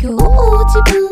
今日自分